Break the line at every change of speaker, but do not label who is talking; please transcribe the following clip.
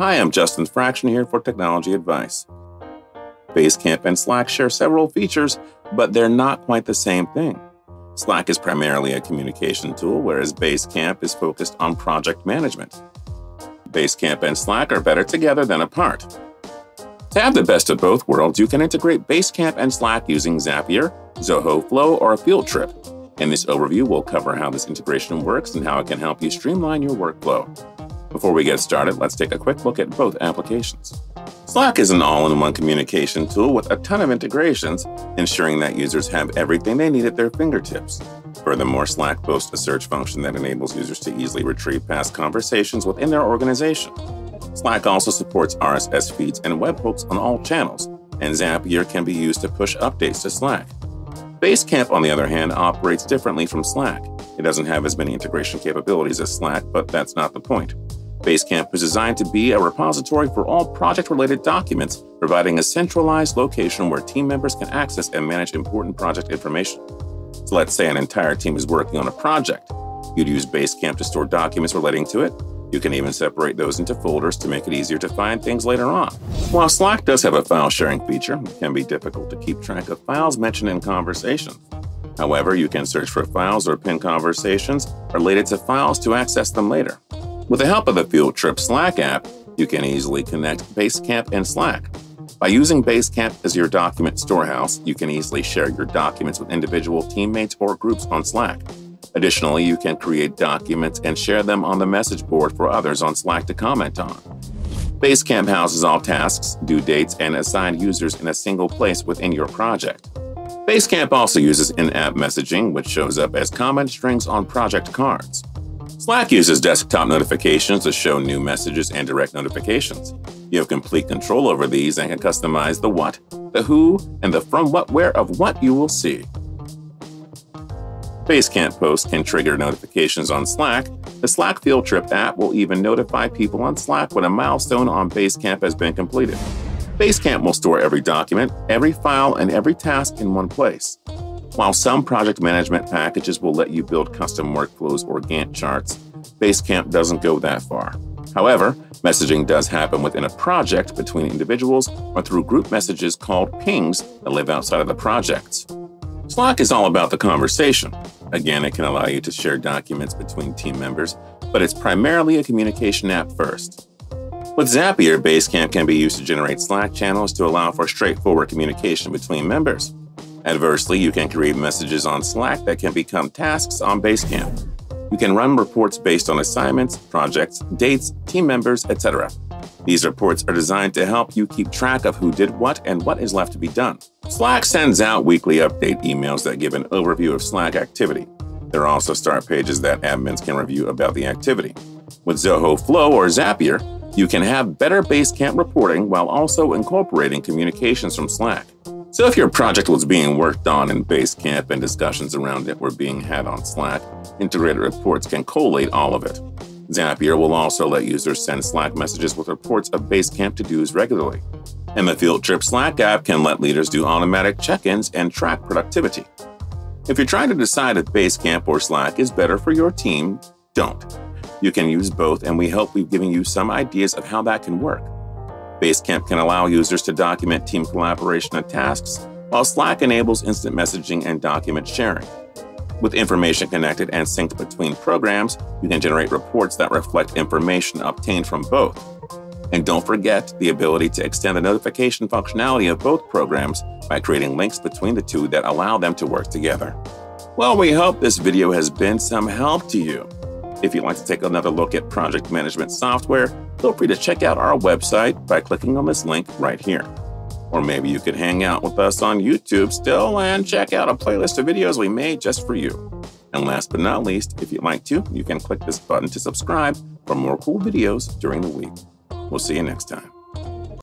Hi, I'm Justin Fraction here for Technology Advice. Basecamp and Slack share several features, but they're not quite the same thing. Slack is primarily a communication tool, whereas Basecamp is focused on project management. Basecamp and Slack are better together than apart. To have the best of both worlds, you can integrate Basecamp and Slack using Zapier, Zoho Flow, or Field Trip. In this overview, we'll cover how this integration works and how it can help you streamline your workflow. Before we get started, let's take a quick look at both applications. Slack is an all in one communication tool with a ton of integrations, ensuring that users have everything they need at their fingertips. Furthermore, Slack boasts a search function that enables users to easily retrieve past conversations within their organization. Slack also supports RSS feeds and webhooks on all channels, and Zapier can be used to push updates to Slack. Basecamp, on the other hand, operates differently from Slack. It doesn't have as many integration capabilities as Slack, but that's not the point. Basecamp is designed to be a repository for all project related documents, providing a centralized location where team members can access and manage important project information. So, let's say an entire team is working on a project. You'd use Basecamp to store documents relating to it. You can even separate those into folders to make it easier to find things later on. While Slack does have a file sharing feature, it can be difficult to keep track of files mentioned in conversations. However, you can search for files or pin conversations related to files to access them later. With the help of the Field Trip Slack app, you can easily connect Basecamp and Slack. By using Basecamp as your document storehouse, you can easily share your documents with individual teammates or groups on Slack. Additionally, you can create documents and share them on the message board for others on Slack to comment on. Basecamp houses all tasks, due dates, and assigned users in a single place within your project. Basecamp also uses in app messaging, which shows up as comment strings on project cards. Slack uses desktop notifications to show new messages and direct notifications. You have complete control over these and can customize the what, the who, and the from what where of what you will see. Basecamp posts can trigger notifications on Slack. The Slack Field Trip app will even notify people on Slack when a milestone on Basecamp has been completed. Basecamp will store every document, every file, and every task in one place. While some project management packages will let you build custom workflows or Gantt charts, Basecamp doesn't go that far. However, messaging does happen within a project between individuals or through group messages called pings that live outside of the projects. Slack is all about the conversation. Again, it can allow you to share documents between team members, but it's primarily a communication app first. With Zapier, Basecamp can be used to generate Slack channels to allow for straightforward communication between members. Adversely, you can create messages on Slack that can become tasks on Basecamp. You can run reports based on assignments, projects, dates, team members, etc. These reports are designed to help you keep track of who did what and what is left to be done. Slack sends out weekly update emails that give an overview of Slack activity. There are also start pages that admins can review about the activity. With Zoho Flow or Zapier, you can have better Basecamp reporting while also incorporating communications from Slack. So if your project was being worked on in Basecamp and discussions around it were being had on Slack, integrated reports can collate all of it. Zapier will also let users send Slack messages with reports of Basecamp to-dos regularly. And the Field Trip Slack app can let leaders do automatic check-ins and track productivity. If you're trying to decide if Basecamp or Slack is better for your team, don't. You can use both, and we hope we've given you some ideas of how that can work. Basecamp can allow users to document team collaboration and tasks, while Slack enables instant messaging and document sharing. With information connected and synced between programs, you can generate reports that reflect information obtained from both. And don't forget the ability to extend the notification functionality of both programs by creating links between the two that allow them to work together. Well, we hope this video has been some help to you. If you'd like to take another look at project management software, feel free to check out our website by clicking on this link right here. Or maybe you could hang out with us on YouTube still and check out a playlist of videos we made just for you. And last but not least, if you'd like to, you can click this button to subscribe for more cool videos during the week. We'll see you next time.